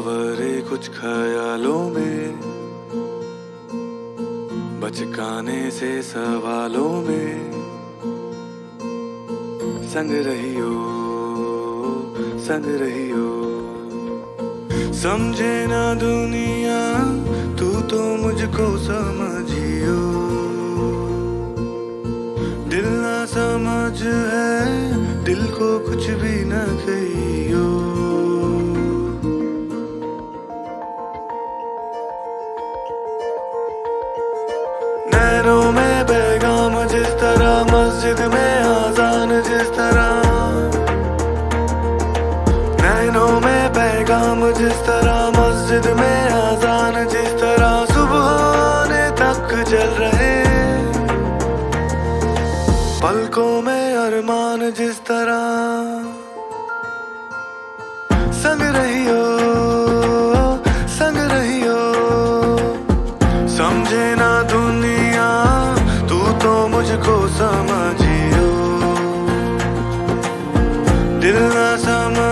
सावरे कुछ ख्यालों में, बचकाने से सवालों में संग रही हो संग रही हो समझे ना दुनिया, तू तो मुझको समझियो। दिल ना समझ है, दिल को कुछ भी ना कही दिनों में पैगाम जिस तरह मस्जिद में आजान जिस तरह सुबह तक जल रहे। पलकों में अरमान जिस तरह संग रही हो संग रही हो समझे ना दुनिया, तू तो मुझको समझियो। दिल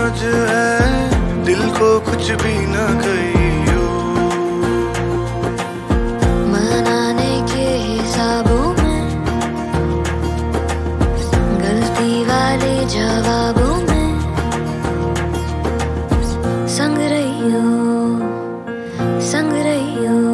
आज है, दिल को कुछ भी ना गई मनाने के हिसाबों में, गलती वाले जवाबों में संग रही हो संग रही हो